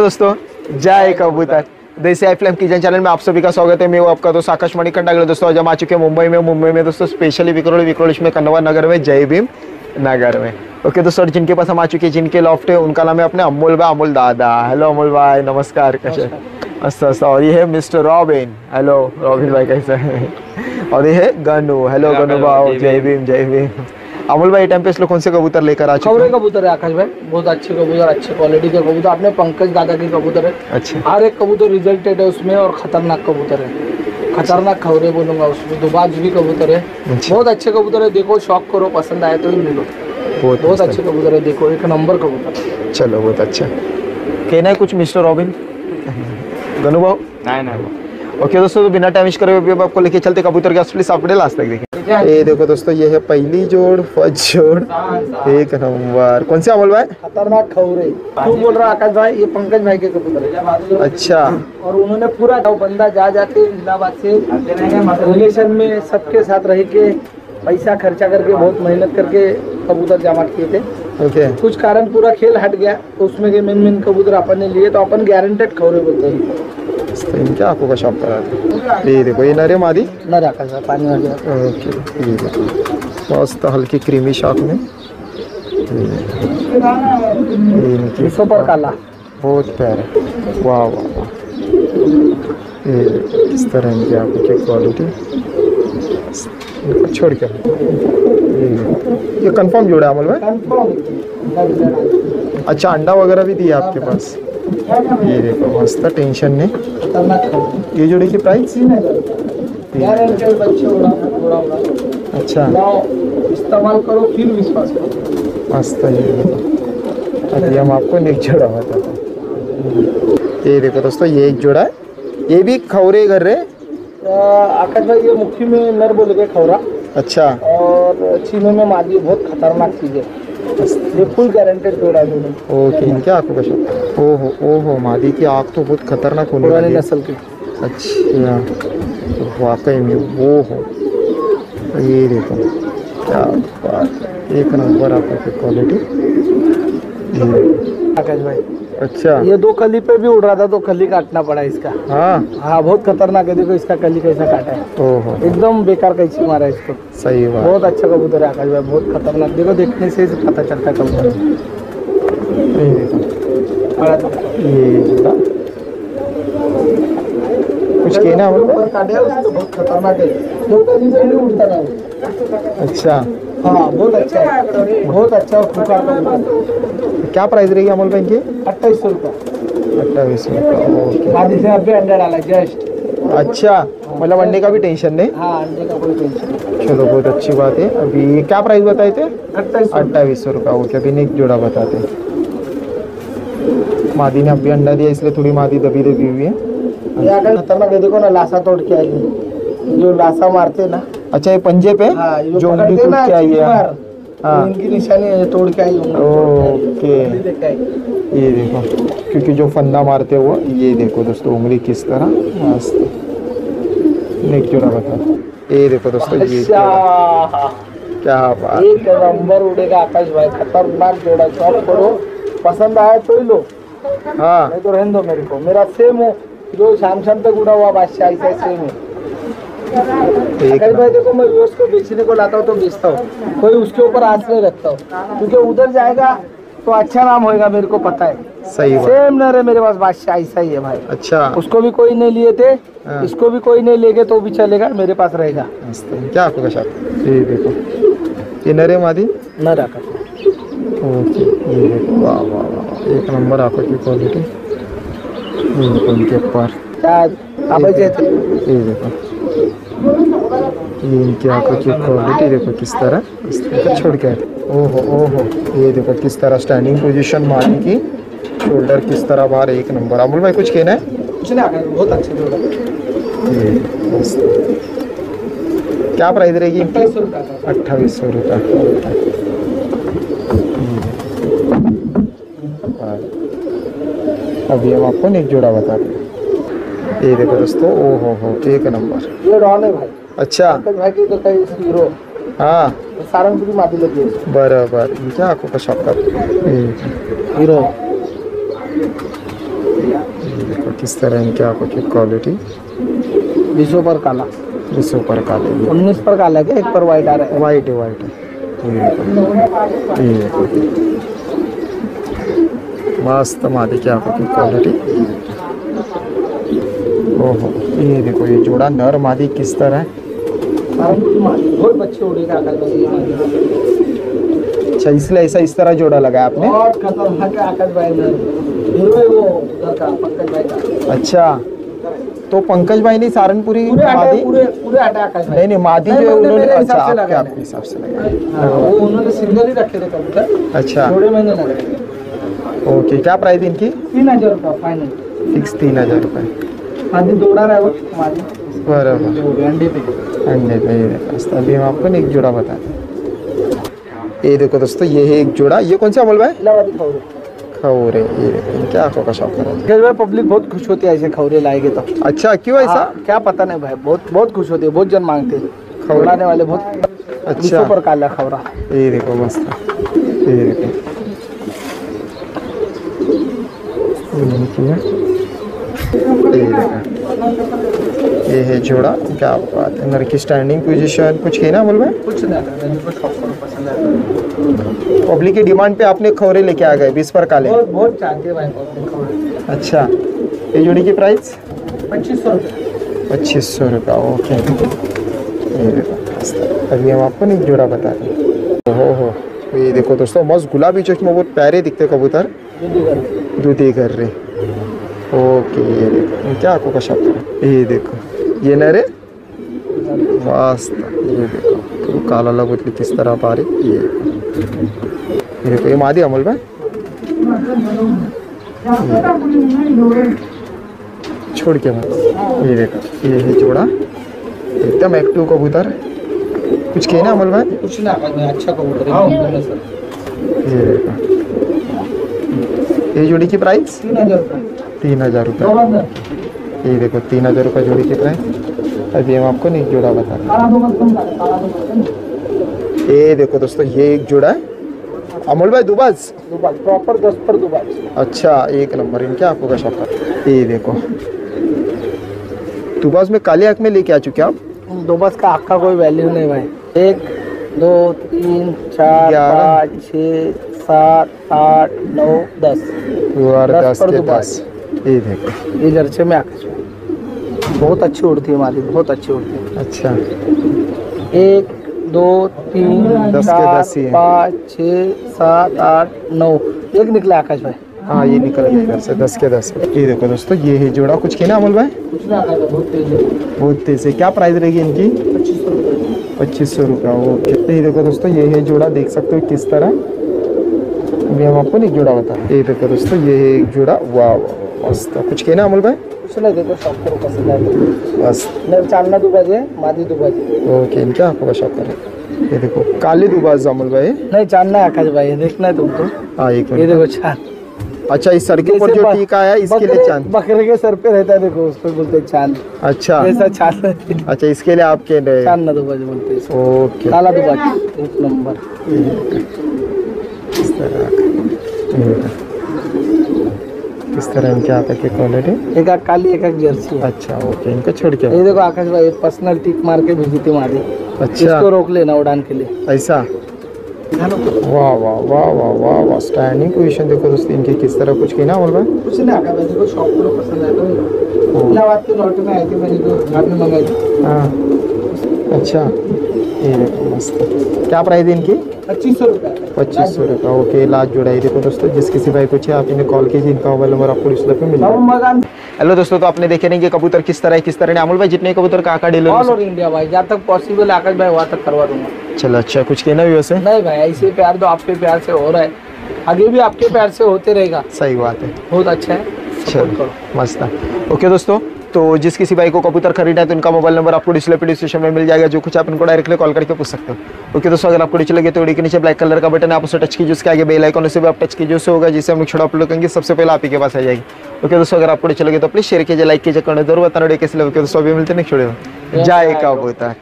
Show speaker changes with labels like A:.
A: दोस्तों जय कबूतर। देसी आई फ्लेम किचन चैनल में आप सभी का स्वागत है। मैं हूँ आपका दोस्त आकाश मणिकंडा दोस्तों आज हम आ चुके हैं मुंबई में। मुंबई में दोस्तों स्पेशली विक्रोली विक्रोलिश में कन्नवा नगर में जय भीम नगर में। ओके दोस्तों जिनके पास हम आ चुके हैं जिनके लॉफ्ट है उनका नाम है अपने अमोल भाई अमोल दादा। हेलो अमोल भाई नमस्कार कैसे मस्त और ये है मिस्टर रॉबिन। हेलो रॉबिन भाई कैसे हैं? और ये है गनु हेलो गनु भाई जय भीम जय भीम। अमोल भाई टाइम पे इस लोग कौन से कबूतर लेकर आ चुके हैं?
B: कबूतर है आकाश भाई? बहुत अच्छे कबूतर अच्छे क्वालिटी के कबूतर। अपने पंकज दादा के कबूतर है।
A: अच्छा।
B: हर एक कबूतर रिजल्टेड है उसमें और खतरनाक कबूतर है। खतरनाक खबरें बोलूँगा उसमें। दुबाज भी कबूतर है।
A: अच्छा।
B: बहुत अच्छे कबूतर है। देखो शौक करो पसंद आए तो ही मिलो।
A: बहुत
B: बहुत अच्छे कबूतर है देखो एक नंबर कबूतर
A: चलो बहुत अच्छा। कहना है कुछ मिस्टर रॉबिन? गनु भाव
C: नाही नाही।
A: ओके दोस्तों तो बिना टाइम करे हुए आपको लेके चलते कबूतर के असली सापड़े लास्ट तक देखें। ये देखो दोस्तों ये है पहली जोड़ फ़र्स्ट जोड़। एक नंबर। कौन से अमोल भाई?
B: खतरनाक खबरे तू बोल रहा आकाश भाई ये पंकज भाई के कबूतर है।
A: अच्छा।
B: और उन्होंने पूरा बंदा जा जाके इलाहाबाद से रिलेशन में सबके साथ रह के पैसा खर्चा करके बहुत मेहनत करके कबूतर जमा किए थे।
A: ओके
B: कुछ कारण पूरा खेल हट गया। उसमें के मेन मेन कबूतर अपन ने लिए तो अपन गारंटेड खबरें बोलते हैं।
A: तो इनके आँखों का शॉप करा ये देखो ये नरे मादी
B: पानी भर
A: ओके ये देखो मस्त हल्की क्रीमी शॉप में ये इनकी
B: विश्व काला
A: बहुत प्यारे वाह वाह वाह ये इस तरह इनकी आँखों की क्वालिटी छोड़ के ये ये कंफर्म जोड़ा है अमल भाई अच्छा अंडा वगैरह भी दिया आपके पास ये देखो मस्त टेंशन
B: खबर
A: ये जोड़े की प्राइस अच्छा।
B: इस्तेमाल करो फिर विश्वास करो
A: मस्त ये देखो। अभी हम आपको नेक्स्ट जोड़ा बताते हैं। ये देखो दोस्तों ये एक जोड़ा है। ये भी खौरे घर रहे
B: आकाश भाई ये मुट्ठी में नर बोले के खौरा।
A: अच्छा।
B: और चीनों में मादी बहुत खतरनाक चीज़ है। ये फुल गारंटेड जोड़ा है
A: ओके इनके आँखों का शौक। ओहो ओहो मादी की आँख तो बहुत खतरनाक होने
B: पुरानी
A: वाली
B: नस्ल की।
A: अच्छा। तो वाकई में वो हो ये देखो क्या बात एक नंबर आपकी क्वालिटी
B: आकाश भाई।
A: अच्छा।
B: ये दो कली पे भी उड़ रहा था तो कली काटना पड़ा इसका।
A: हाँ।
B: हाँ बहुत खतरनाक है देखो इसका कली कैसा काटा है।
A: ओहो।
B: एकदम बेकार कैसी मारा है इसको।
A: सही बात।
B: बहुत अच्छा कबूतर है आकाश भाई बहुत खतरनाक। देखो देखने से ही पता चलता है कबूतर।
A: ये कुछ कहना है
B: है, है रहा
A: अच्छा।
B: हाँ बहुत अच्छा है। बहुत अच्छा और
A: क्या प्राइस रहेगी अमोल भाई की?
B: अट्ठाईस सौ रुपया।
A: अट्ठाईस रुपये
B: अभी डाला जस्ट।
A: अच्छा मतलब अंडे का भी टेंशन नहीं?
B: हाँ अंडे का कोई टेंशन
A: चलो बहुत अच्छी बात है। अभी क्या प्राइस बताए थे?
B: अट्ठाईस सौ।
A: रुपये ओके अभी एक जोड़ा बताते हैं। मादी ने अभी अंडा दिया इसलिए थोड़ी मादी दबी दबी हुई है।
B: ये अगर खतरनाक है देखो ना लाशा तोड़ के आई है। जो लाशा मारते ना।
A: अच्छा ये पंजे पे?
B: हाँ
A: जो
B: पकड़ते
A: उंगली टूट के आई है। हाँ।
B: इनकी निशानी है, तोड़ के आई
A: ओके। ये देखो क्योंकि जो फंदा मारते हो ये देखो दोस्तों उंगली किस तरह नेक जोड़ा बता ये देखो दोस्तों ये
B: अच्छा।
A: क्या बात।
B: एक नंबर उड़ेगा आकाश भाई खतरनाक जोड़ा शॉप करो पसंद आया तो ही लो।
A: हाँ।
B: नहीं तो रहने दो मेरे को। मेरा सेम हो। जो शाम शाम तक उड़ा हुआ बादशाह ऐसा सेम है। आकाश भाई देखो मैं व्यूअर्स को बेचने को लाता हूँ तो बेचता हूँ। कोई उसके ऊपर आस नहीं रखता हूँ। क्योंकि उधर जाएगा तो अच्छा नाम होएगा मेरे को पता है।
A: सही
B: सेम न रहे मेरे पास बादशाह ऐसा ही है भाई।
A: अच्छा।
B: उसको भी कोई नहीं लिए थे
A: हाँ।
B: इसको भी कोई नहीं लेगे तो भी चलेगा मेरे पास रहेगा।
A: क्या आपको ये देखो। ये नरे मादी?
B: न रखा
A: ओके ये देखो वाह वाह वाह। एक नंबर आँखों की क्वालिटी ये देखो इनके
B: थे
A: ये देखो ये इनकी आँखों की क्वालिटी देखो किस तरह इस तरह छोड़ के ओहो ओहो ये देखो किस तरह स्टैंडिंग पोजीशन मारने की शोल्डर किस तरह बाहर एक नंबर अमूल भाई कुछ कहना है?
B: कुछ नहीं बहुत अच्छे।
A: क्या प्राइस रहेगी
B: अट्ठाईस सौ रुपया का
A: अट्ठाईस सौ रुपये अभी हम आपको एक जोड़ा बताते हैं ये देखो दोस्तों ओ हो हो एक नंबर।
B: ये रॉन भाई।
A: अच्छा।
B: पंकज भाई की तो हीरो
A: हाँ।
B: सारंगपुरी माती लगी है।
A: इनके आँखों का शॉप
B: हीरो
A: देखो किस तरह इनके आँखों की क्वालिटी
B: बीसों पर काला।
A: इस ऊपर काले।
B: उन्नीस पर काला है क्या? एक पर व्हाइट आ रहा है।
A: वाइट है वाइट है मस्त मादी की आँखों की क्वालिटी। ओहो ये देखो ये जोड़ा नर मादी किस तरह। है। अच्छा इसलिए ऐसा इस तरह जोड़ा लगाया आपने? अच्छा तो पंकज भाई ने सारनपुरी मादी?
B: पूरे पूरे
A: नहीं नहीं मादी जो है उन्होंने अच्छा आपके आपके हिसाब से लगाया
B: हाँ, वो उन्होंने सिंगल ही रखे थे कबूतर।
A: अच्छा।
B: थोड़े मैंने लगाए
A: ओके क्या प्राइस इनकी?
B: तीन हज़ार रुपया फाइनल
A: फिक्स तीन हज़ार रुपये.
B: आधी है
A: बराबर.
B: अंडे पे.
A: अंडे पे अभी हम आपको एक जोड़ा बता दें ये देखो दोस्तों ये है एक जोड़ा. ये कौन सा अमल भाई?
B: इलाहाबादी खौरे
A: खौरे ये देखो इनके आँखों का शौक है
B: भाई पब्लिक बहुत खुश होती है ऐसे खौरे लाएँगे तो.
A: अच्छा क्यों ऐसा?
B: हाँ, क्या पता नहीं भाई बहुत बहुत खुश होती है बहुत जन मांगते हैं.
A: खौरे?
B: खौलाने वाले बहुत
A: अच्छा।
B: पर काला खौरा
A: ये देखो मस्त. ये देखो. ये है जोड़ा क्या बात है। नर की स्टैंडिंग पोजीशन कुछ है ना बोल भाई?
B: कुछ नहीं
A: पब्लिक की डिमांड पे आपने खौरे लेके आ गए बीस पर काले।
B: बहुत चाहते हैं भाई
A: अच्छा। ये जोड़ी की प्राइस
B: पच्चीस सौ रुपये
A: पच्चीस सौ रुपया ओके। अभी हम आपको एक जोड़ा बता दें ओहो हो। ये देखो दोस्तों मस्त गुलाबी चश्मा बहुत प्यारे दिखते कबूतर। दूधी कर रहे। ओके ये देखो। क्या आपको का है ये देखो। ये नरे मस्त ये देखो। तो काला लगोतली किस तरह पा रही ये ये देखो ये मादी अमल में छोड़ के मत। ये देखो। ये है जोड़ा। एकदम एक्टिव कबूतर कुछ कहना अमल में
B: कुछ ना अच्छा कबूतर है।
A: ये देखो। ये जोड़ी की प्राइस
B: तीन हज़ार रुपये
A: ये देखो तीन हज़ार रुपये जोड़ी की प्राइस अभी हम आपको नहीं जोड़ा बता रहे ये देखो दोस्तों ये एक जोड़ा है। अमोल भाई दुबाज?
B: प्रॉपर दस पर दुबाज।
A: अच्छा एक नंबर इनके आपको का शौक है। ये देखो दुबाज में काले आँख में लेके आ चुके आप?
B: दुबाज का आँख का कोई वैल्यू नहीं भाई। एक दो तीन चार। पाँच छः सात आठ नौ दस.
A: और
B: दस
A: दस
B: पर
A: के दस. ये देखो.
B: ये जर्चे में आकाश. बहुत अच्छी उड़ती है हमारी बहुत अच्छी उड़ती है
A: अच्छा.
B: एक दो तीन
A: दस
B: चार। पाँच छः सात आठ नौ एक निकला आकाश भाई.
A: हाँ ये निकल गया इधर से दस के दस. ये देखो दोस्तों ये है जोड़ा. कुछ कहना अमोल भाई?
B: कुछ बहुत तेज है.
A: बहुत तेज है क्या प्राइस रहेगी इनकी
B: पच्चीस सौ रुपया.
A: ओके. ये देखो दोस्तों ये है जोड़ा. देख सकते हो किस तरह. अभी हम आपको एक जोड़ा बता रहे हैं। ये देखो दोस्तों ये एक जोड़ा वाह मस्त। कुछ कहना अमोल भाई?
B: कुछ नहीं देखो करो तो।
A: बस
B: नहीं है मादी है।
A: ओके इनके आपको का शौक करें। ये देखो काले दुबाज अमोल भाई।
B: नहीं चांदना है आकाश भाई देखना है तुमको
A: हाँ एक
B: ये
A: मिनट
B: देखो चाँद।
A: अच्छा इस सर के ऊपर
B: जैसे
A: जो टीका है इसके लिए
B: बकरे-
A: चाँद।
B: बकरे के सर पे रहता है देखो उसको बोलते हैं चाँद।
A: अच्छा।
B: चाँद
A: अच्छा इसके लिए आपके लिए
B: चांदना दुबाज बोलते हैं इसको।
A: ओके।
B: काला एक नंबर।
A: इस तरह का। किस तरह इनके आता है क्वालिटी
B: एक आँख काली एक आँख जर्सी है।
A: अच्छा ओके इनको छोड़ के
B: ये देखो आकाश भाई पर्सनल टिक मार के भेजी थी मारी।
A: अच्छा।
B: इसको रोक लेना उड़ान के लिए।
A: ऐसा? वाह वाह वाह वाह वाह वाह स्टैंडिंग पोजीशन देखो दोस्तों इनकी किस तरह कुछ कहना बोल रहा
B: कुछ नहीं शौक करो पसंद आया तो इलाहाबाद के लौटे में आई थी मैंने जो बाद में मंगाई थी।
A: हाँ। अच्छा। ये देखो मस्त। क्या प्राइस है इनकी?
B: पच्चीस सौ रुपये
A: पच्चीस सौ रुपये ओके लास्ट जोड़ा ये देखो दोस्तों जिस किसी भाई को चाहिए आप इन्हें कॉल कीजिए इनका मोबाइल नंबर आपको डिस्प्ले पे मिल हेलो दोस्तों तो आपने देखे नहीं कि कबूतर किस तरह है किस तरह अमूल भाई जितने कबूतर का आका
B: ऑल
A: डिलीवर
B: ओवर इंडिया भाई जहाँ तक पॉसिबल आकाश भाई वहाँ तक करवा दूँगा।
A: चलो अच्छा कुछ कहना भी वैसे?
B: नहीं भाई ऐसे प्यार तो आपके प्यार से हो रहा है। आगे भी आपके प्यार से होते रहेगा।
A: सही बात है।
B: बहुत अच्छा है।
A: चलो मस्त है। ओके दोस्तों तो जिस किसी भाई को कबूतर खरीदना है तो उनका मोबाइल नंबर आपको डिस्प्ले पे डिस्क्रिप्शन में मिल जाएगा। जो कुछ आप इनको डायरेक्टली कॉल करके पूछ सकते हो। ओके दोस्तों अगर आपको नीचे लगे तो वीडियो के नीचे ब्लैक कलर का बटन है। आप उसे टच कीजिए उसके आगे बेल आइकन उसे भी आप टच कीजिए उससे होगा जिससे हम लोग छोड़ा अपलोड करेंगे सबसे पहले आप ही के पास आ जाएगी। ओके दोस्तों अगर आपको नीचे लगे तो प्लीज़ शेयर कीजिए लाइक कीजिए करना ज़रूर बताना वीडियो कैसे लगे। दोस्तों अभी मिलते हैं नेक्स्ट जाए का जय कबूतर।